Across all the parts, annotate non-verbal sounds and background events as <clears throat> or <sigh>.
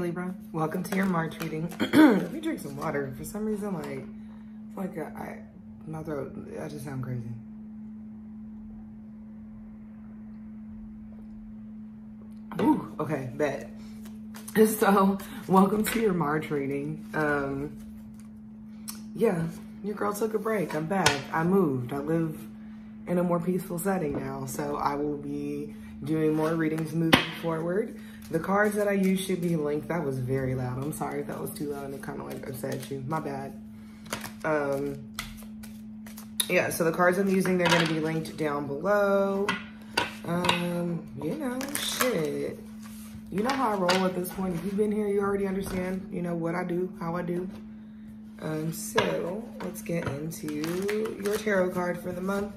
Libra, welcome to your March reading. <clears throat> Let me drink some water. For some reason, like, like a, I, my throat, I just sound crazy. Ooh, okay, bet. <laughs> So, welcome to your March reading. Um, yeah, your girl took a break. I'm back. I moved. I live in a more peaceful setting now, so I will be doing more readings moving forward. The cards that I use should be linked. That was very loud. I'm sorry if that was too loud and it kind of like upset you. My bad. Um, yeah, so the cards I'm using, they're going to be linked down below. Um, you know, shit. You know how I roll at this point. If you've been here, you already understand, you know, what I do, how I do. Um, so let's get into your tarot card for the month.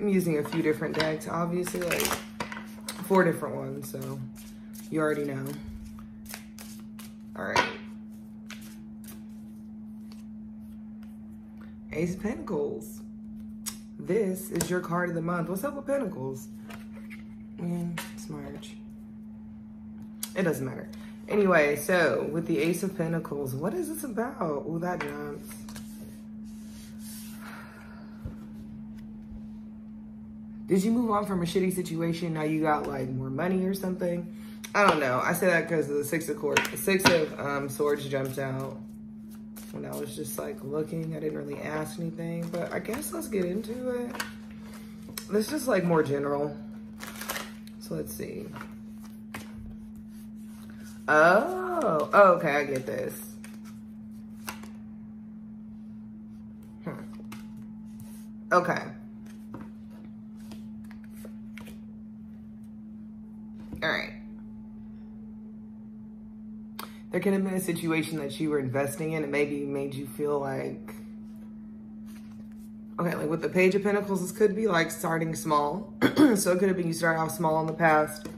I'm using a few different decks, obviously, like four different ones, so you already know. All right. Ace of Pentacles. This is your card of the month. What's up with Pentacles? Man, it's March. It doesn't matter. Anyway, so with the Ace of Pentacles, what is this about? Oh, that jumps. Did you move on from a shitty situation? Now you got like more money or something? I don't know. I say that because the six of course, six of um, swords jumped out when I was just like looking. I didn't really ask anything, but I guess let's get into it. This is like more general. So let's see. Oh, oh okay, I get this. Hmm. Okay. All right there could have been a situation that you were investing in and maybe made you feel like, okay, like with the Page of Pentacles, this could be like starting small. <clears throat> so it could have been you started off small in the past.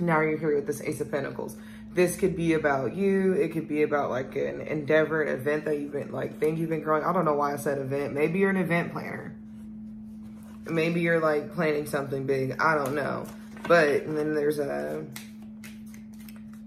Now you're here with this Ace of Pentacles. This could be about you. It could be about like an endeavor, an event that you've been like, thing you've been growing. I don't know why I said event. Maybe you're an event planner. Maybe you're like planning something big. I don't know. But then there's a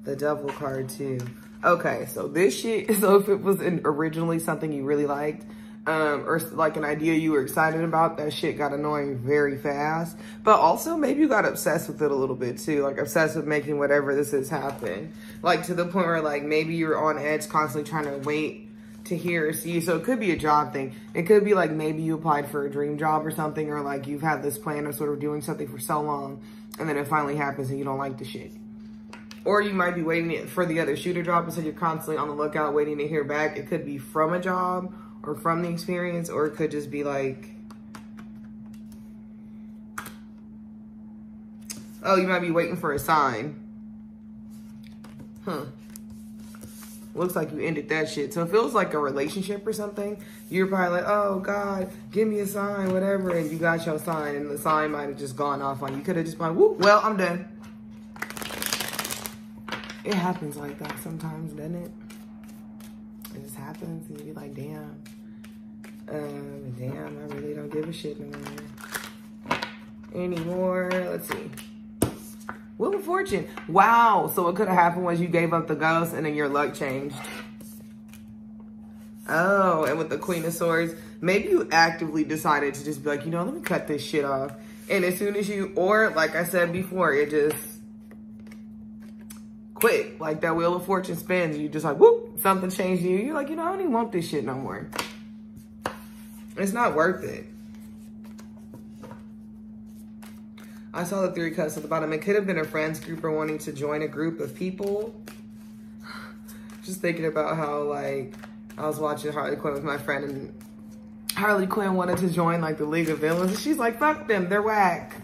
the devil card too. Okay, so this shit, <laughs> so if it was originally something you really liked, um, or like an idea you were excited about, that shit got annoying very fast. But also maybe you got obsessed with it a little bit too, like obsessed with making whatever this is happen. Like to the point where like maybe you're on edge constantly trying to wait to hear or see. So it could be a job thing. It could be like maybe you applied for a dream job or something, or like you've had this plan of sort of doing something for so long and then it finally happens and you don't like the shit. Or you might be waiting for the other shooter drop, and so you're constantly on the lookout waiting to hear back. It could be from a job or from the experience, or it could just be like, oh, you might be waiting for a sign. Huh. Looks like you ended that shit. So it feels like a relationship or something. You're probably like, oh God, give me a sign, whatever. And you got your sign and the sign might have just gone off on you. Could have just been, whoop, well, I'm done. It happens like that sometimes, doesn't it? It just happens and you be like, damn. Um, damn, I really don't give a shit no more. Anymore. Let's see. Wheel of Fortune. Wow. So what could have happened was you gave up the ghost and then your luck changed. Oh, and with the Queen of Swords, maybe you actively decided to just be like, you know, let me cut this shit off. And as soon as you, or like I said before, it just quick. Like that wheel of fortune spins, you just like, whoop, something changed you. You're like, you know, I don't even want this shit no more. It's not worth it. I saw the three cups at the bottom. It could have been a friends group or wanting to join a group of people. <sighs> Just thinking about how like I was watching Harley Quinn with my friend and Harley Quinn wanted to join like the League of Villains. She's like, fuck them, they're whack.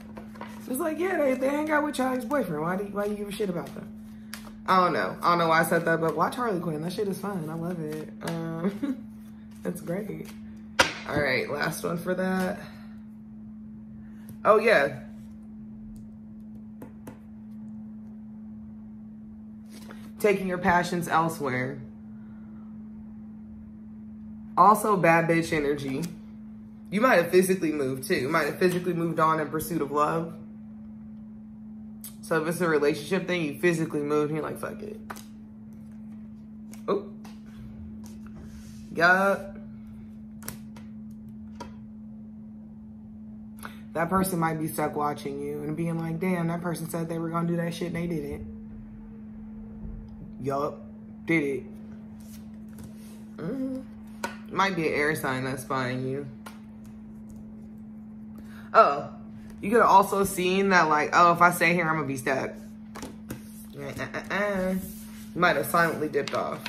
It's like, yeah, they, they hang out with Charlie's boyfriend. Why do, you, why do you give a shit about them? I don't know. I don't know why I said that, but watch Harley Quinn. That shit is fun. I love it. Um, <laughs> it's great. All right, last one for that. Oh, yeah. Taking your passions elsewhere. Also, bad bitch energy. You might have physically moved too. You might have physically moved on in pursuit of love. So if it's a relationship thing, you physically move and you're like, fuck it. Oh. Yup. That person might be stuck watching you and being like, damn, that person said they were gonna do that shit and they didn't. Yup, did it. Mm-hmm. Might be an air sign that's spying you. Oh, you could have also seen that like, oh, if I stay here, I'm gonna be stuck. You might have silently dipped off.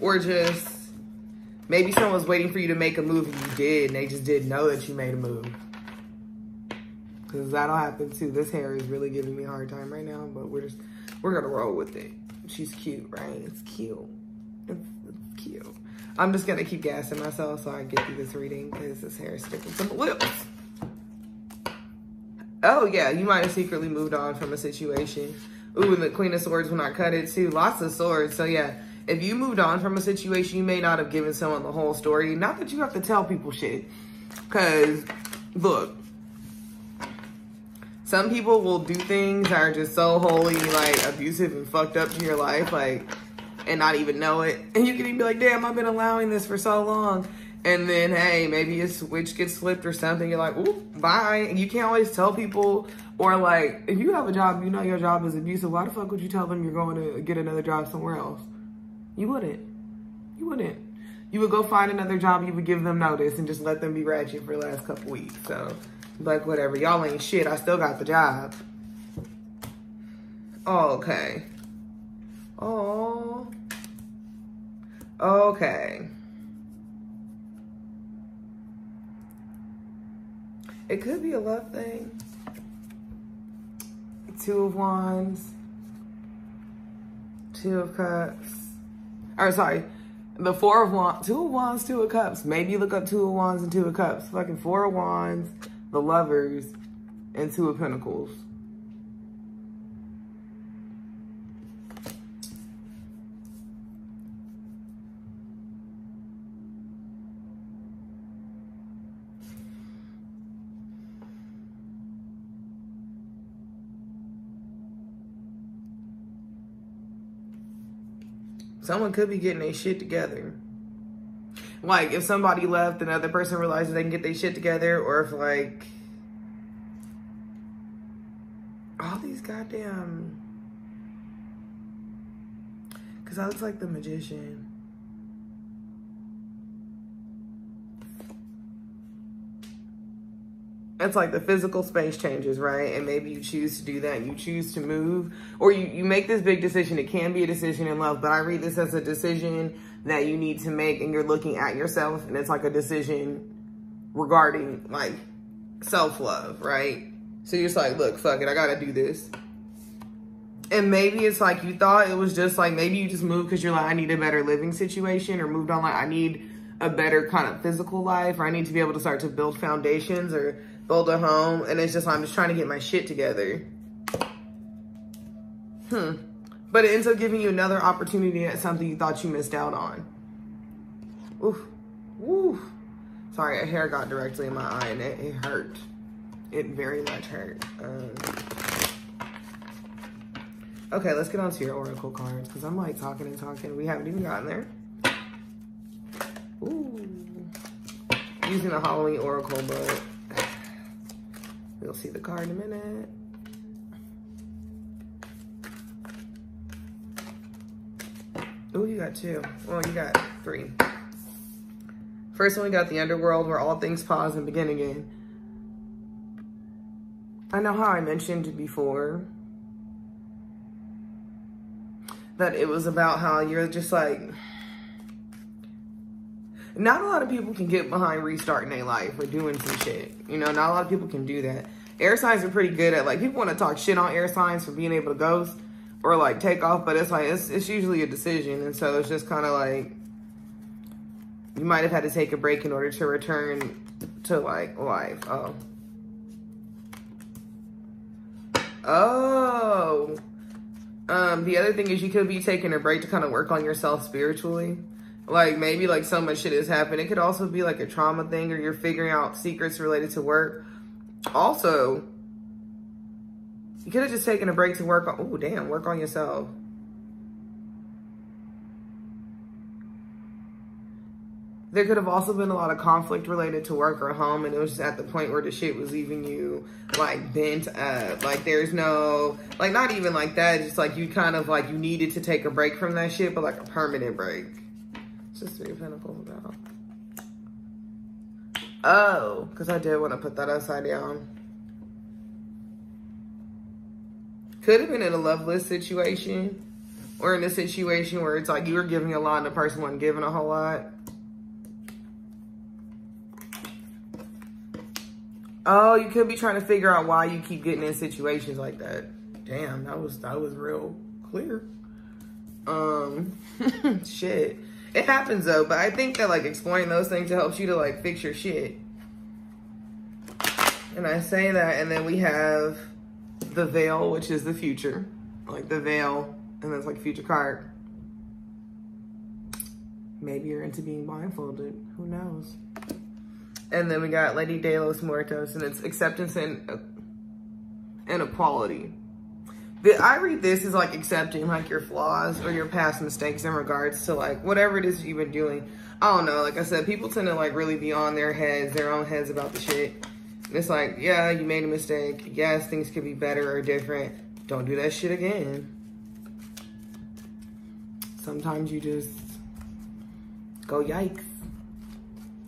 Or just, maybe someone was waiting for you to make a move and you did, and they just didn't know that you made a move. Because that'll happen too. This hair is really giving me a hard time right now, but we're just, we're gonna roll with it. She's cute, right? It's cute. It's, cute. I'm just gonna keep gassing myself so I get through this reading because this hair is sticking to lips. Oh yeah, you might have secretly moved on from a situation. Ooh, and the Queen of Swords will not cut it too. Lots of swords. So yeah, if you moved on from a situation, you may not have given someone the whole story. Not that you have to tell people shit. Cause look, some people will do things that are just so wholly like abusive and fucked up to your life, like, and not even know it. And you can even be like, damn, I've been allowing this for so long. And then, hey, maybe a switch gets flipped or something. You're like, ooh, bye. And you can't always tell people, or like, if you have a job, you know your job is abusive. Why the fuck would you tell them you're going to get another job somewhere else? You wouldn't. You wouldn't. You would go find another job. You would give them notice and just let them be ratchet for the last couple weeks. So like, whatever. Y'all ain't shit. I still got the job. Oh, okay. Oh. Okay. It could be a love thing. Two of Wands. Two of Cups. Or, sorry. The Four of Wands. Two of Wands, Two of Cups. Maybe you look up Two of Wands and Two of Cups. Fucking Four of Wands the lovers, and two of pentacles. Someone could be getting their shit together. Like, if somebody left, another person realizes they can get their shit together, or if, like, all these goddamn. Because I look like the magician. It's like the physical space changes, right? And maybe you choose to do that. You choose to move or you, you make this big decision. It can be a decision in love, but I read this as a decision that you need to make and you're looking at yourself and it's like a decision regarding like self-love, right? So you're just like, look, fuck it. I got to do this. And maybe it's like you thought it was just like, maybe you just moved because you're like, I need a better living situation or moved on like, I need a better kind of physical life or I need to be able to start to build foundations or build a home. And it's just, I'm just trying to get my shit together. Hmm. But it ends up giving you another opportunity at something you thought you missed out on. Oof. Oof. Sorry, a hair got directly in my eye and it, it hurt. It very much hurt. Um, okay, let's get on to your oracle cards because I'm like talking and talking. We haven't even gotten there. Ooh. Using the Halloween oracle, but we'll see the card in a minute. Oh, you got two. Well, you got three. First one, we got the underworld where all things pause and begin again. I know how I mentioned before that it was about how you're just like, not a lot of people can get behind restarting their life or doing some shit. You know, not a lot of people can do that. Air signs are pretty good at like, people want to talk shit on air signs for being able to ghost or like take off, but it's like, it's, it's usually a decision. And so it's just kind of like, you might have had to take a break in order to return to like life. Oh. Oh. Um, the other thing is you could be taking a break to kind of work on yourself spiritually. Like maybe like so much shit has happened. It could also be like a trauma thing or you're figuring out secrets related to work. Also, You could have just taken a break to work on, oh, damn, work on yourself. there could have also been a lot of conflict related to work or home and it was just at the point where the shit was leaving you like bent up like there's no like not even like that just like you kind of like you needed to take a break from that shit but like a permanent break just three of pentacles about oh because i did want to put that upside down could have been in a loveless situation or in a situation where it's like you were giving a lot and the person wasn't giving a whole lot Oh, you could be trying to figure out why you keep getting in situations like that. Damn, that was that was real clear. Um, <laughs> shit. It happens though, but I think that like exploring those things helps you to like fix your shit. And I say that, and then we have the veil, which is the future, like the veil, and that's like future card. Maybe you're into being blindfolded. Who knows? And then we got Lady de los Muertos, and it's acceptance and, uh, and equality. I read this as like accepting like your flaws or your past mistakes in regards to like whatever it is you've been doing. I don't know. Like I said, people tend to like really be on their heads, their own heads about the shit. And it's like, yeah, you made a mistake. Yes, things could be better or different. Don't do that shit again. Sometimes you just go, yikes.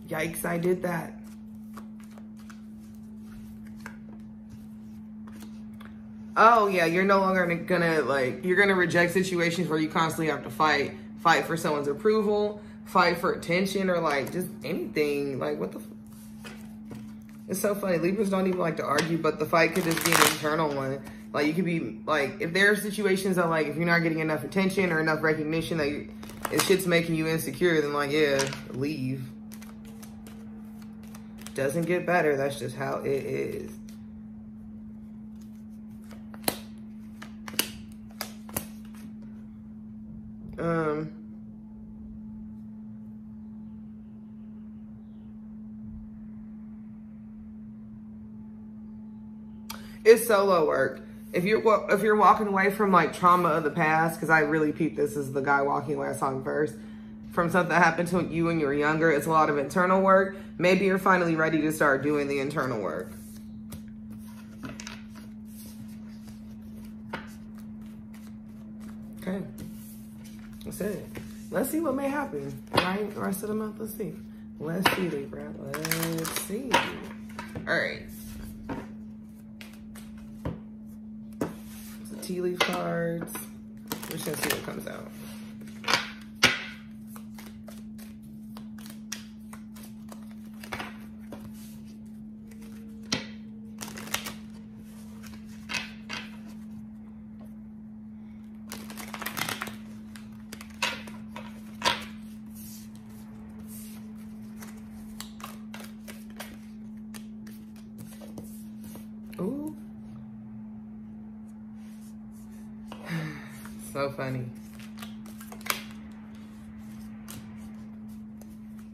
Yikes, I did that. Oh yeah, you're no longer gonna like, you're gonna reject situations where you constantly have to fight. Fight for someone's approval, fight for attention or like just anything. Like what the, it's so funny. Libras don't even like to argue, but the fight could just be an internal one. Like you could be like, if there are situations that like, if you're not getting enough attention or enough recognition that if shit's making you insecure, then like, yeah, leave doesn't get better. That's just how it is. Um, it's solo work. If you're if you're walking away from like trauma of the past, because I really peep this as the guy walking away. I saw him first from something that happened to you when you were younger. It's a lot of internal work. Maybe you're finally ready to start doing the internal work. Okay. That's it. Let's see what may happen. Right? The rest of the month, let's see. Let's see, Libra. Let's see. All right. So tea leaf cards. We're just gonna see what comes out. So funny.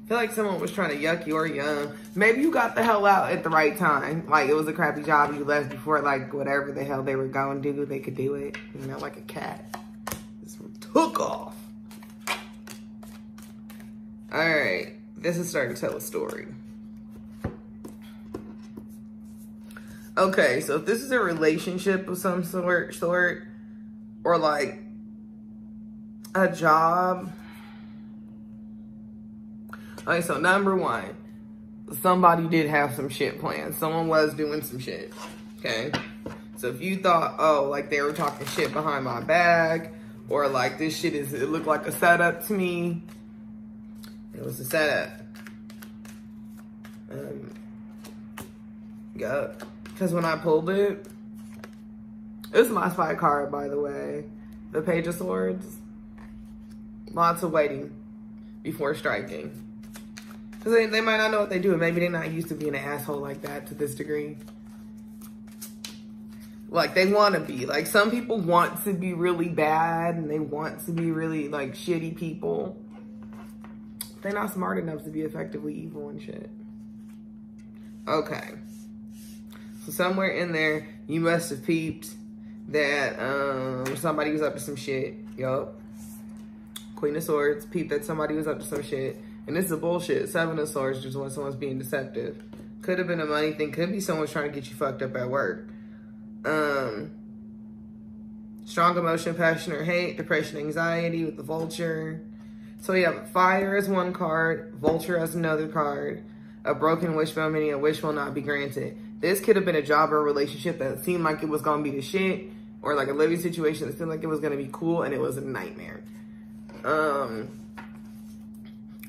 I feel like someone was trying to yuck your young. Maybe you got the hell out at the right time. Like it was a crappy job. You left before like whatever the hell they were going to do. They could do it. You know, like a cat. Just took off. All right. This is starting to tell a story. Okay, so if this is a relationship of some sort, sort, or like a job. Okay, so number one, somebody did have some shit planned. Someone was doing some shit, okay? So if you thought, oh, like they were talking shit behind my back, or like this shit is, it looked like a setup to me, it was a setup. Um, yeah, because when I pulled it, it's my spy card, by the way. The Page of Swords. Lots of waiting before striking. Because they, they might not know what they're doing. Maybe they're not used to being an asshole like that to this degree. Like, they want to be. Like, some people want to be really bad and they want to be really, like, shitty people. They're not smart enough to be effectively evil and shit. Okay. So somewhere in there, you must have peeped that um somebody was up to some shit. Yup. Queen of Swords, peep that somebody was up to some shit. And this is a bullshit. Seven of Swords just when someone's being deceptive. Could have been a money thing. Could be someone's trying to get you fucked up at work. Um, strong emotion, passion, or hate, depression, anxiety with the vulture. So we have fire as one card, vulture as another card, a broken wishbone, meaning a wish will not be granted. This could have been a job or a relationship that seemed like it was gonna be the shit, or like a living situation that seemed like it was gonna be cool and it was a nightmare. Um,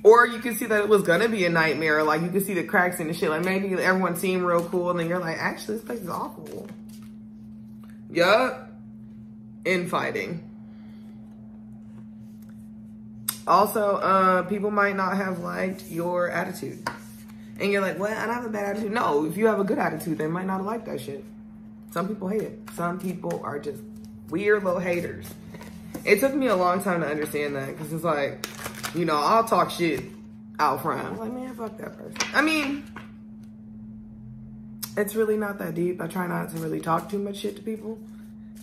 or you can see that it was gonna be a nightmare. Like you can see the cracks in the shit. Like maybe everyone seemed real cool, and then you're like, actually, this place is awful. Yup. Infighting. Also, uh, people might not have liked your attitude. And you're like, well, I don't have a bad attitude. No, if you have a good attitude, they might not like that shit. Some people hate it. Some people are just weird little haters. It took me a long time to understand that because it's like, you know, I'll talk shit out front. I'm like, man, fuck that person. I mean, it's really not that deep. I try not to really talk too much shit to people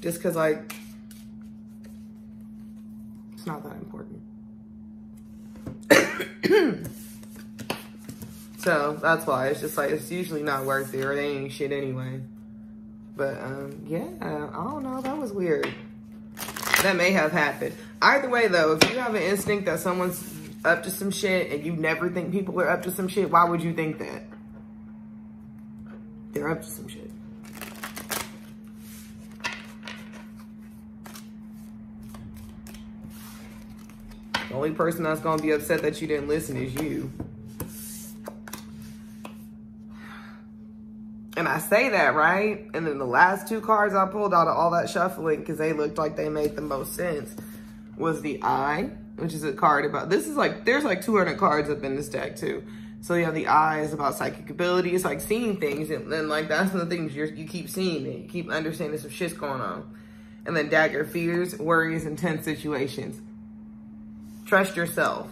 just because, like, it's not that important. <coughs> so that's why it's just like, it's usually not worth it or they ain't shit anyway. But um, yeah, I don't know. That was weird. That may have happened. Either way, though, if you have an instinct that someone's up to some shit and you never think people are up to some shit, why would you think that? They're up to some shit. The only person that's going to be upset that you didn't listen is you. And I say that, right? And then the last two cards I pulled out of all that shuffling, because they looked like they made the most sense, was the Eye, which is a card about, this is like, there's like 200 cards up in this deck too. So yeah, the Eye is about psychic ability. It's like seeing things. And then like, that's one of the things you you keep seeing it. You keep understanding some shit's going on. And then Dagger, fears, worries, and tense situations. Trust yourself.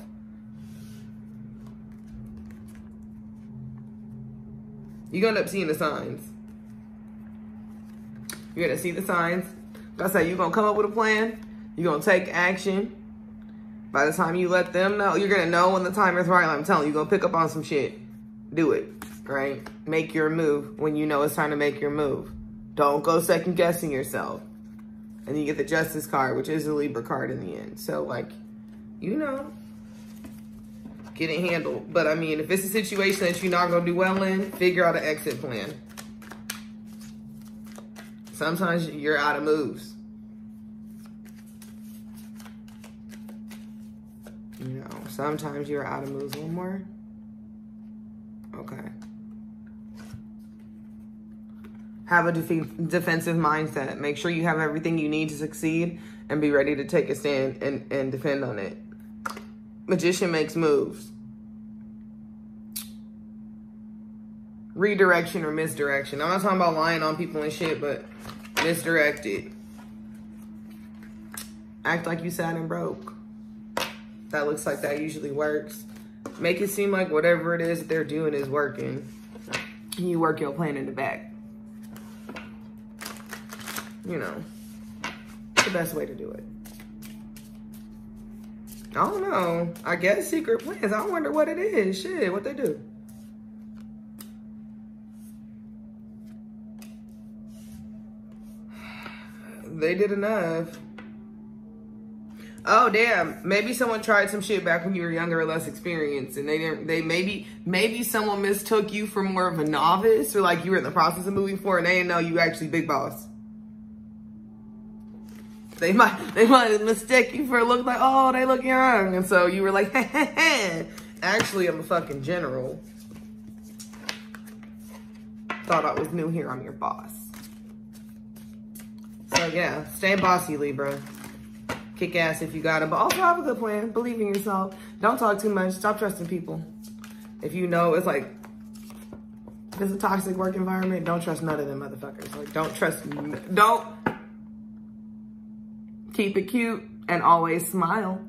You're gonna end up seeing the signs. You're gonna see the signs. Like I say, you're gonna come up with a plan. You're gonna take action. By the time you let them know, you're gonna know when the time is right. I'm telling you, you're gonna pick up on some shit. Do it, right? Make your move when you know it's time to make your move. Don't go second guessing yourself. And you get the justice card, which is a Libra card in the end. So like, you know, get it handled. But I mean, if it's a situation that you're not gonna do well in, figure out an exit plan. Sometimes you're out of moves. You know, sometimes you're out of moves. One more. Okay. Have a def defensive mindset. Make sure you have everything you need to succeed and be ready to take a stand and, and defend on it. Magician makes moves. Redirection or misdirection. I'm not talking about lying on people and shit, but misdirected. Act like you sad and broke. That looks like that usually works. Make it seem like whatever it is they're doing is working. You work your plan in the back. You know, the best way to do it. I don't know. I guess secret plans. I wonder what it is. Shit, what they do. They did enough. Oh damn! Maybe someone tried some shit back when you were younger or less experienced, and they didn't. They maybe maybe someone mistook you for more of a novice, or like you were in the process of moving forward, and they didn't know you actually big boss. They might they might mistake you for look like, oh, they look young. And so you were like, <laughs> actually I'm a fucking general. Thought I was new here, I'm your boss. So yeah, stay bossy, Libra. Kick ass if you got it, but also have a good plan. Believe in yourself. Don't talk too much. Stop trusting people. If you know it's like, it's a toxic work environment, don't trust none of them motherfuckers. Like, don't trust, don't, keep it cute and always smile.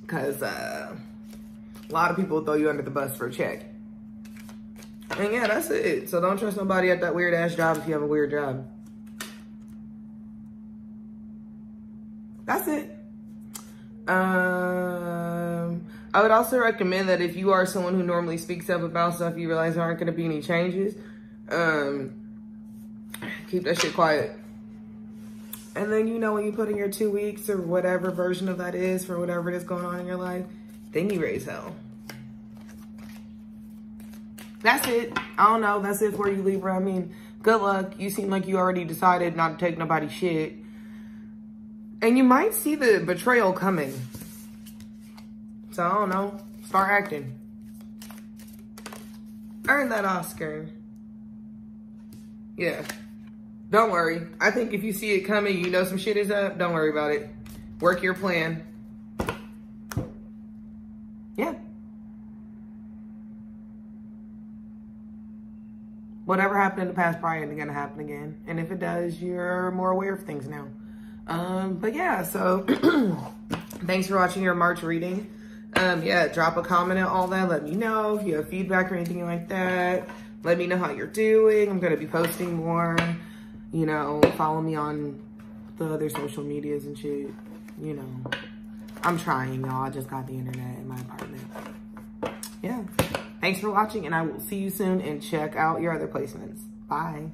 Because uh, a lot of people throw you under the bus for a check. And yeah, that's it. So don't trust nobody at that weird ass job if you have a weird job. That's it. Um, I would also recommend that if you are someone who normally speaks up about stuff, you realize there aren't going to be any changes. Um, keep that shit quiet. And then, you know, when you put in your two weeks or whatever version of that is for whatever it is going on in your life, then you raise hell. That's it. I don't know. That's it for you, Libra. I mean, good luck. You seem like you already decided not to take nobody's shit. And you might see the betrayal coming. So, I don't know. Start acting. Earn that Oscar. Yeah. Don't worry. I think if you see it coming, you know some shit is up, don't worry about it. Work your plan. Yeah. Whatever happened in the past probably ain't gonna happen again. And if it does, you're more aware of things now. Um, but yeah, so <clears throat> thanks for watching your March reading. Um, yeah, drop a comment and all that. Let me know if you have feedback or anything like that. Let me know how you're doing. I'm gonna be posting more you know, follow me on the other social medias and shit. You know, I'm trying, y'all. I just got the internet in my apartment. Thanks for watching, and I will see you soon. And check out your other placements. Bye.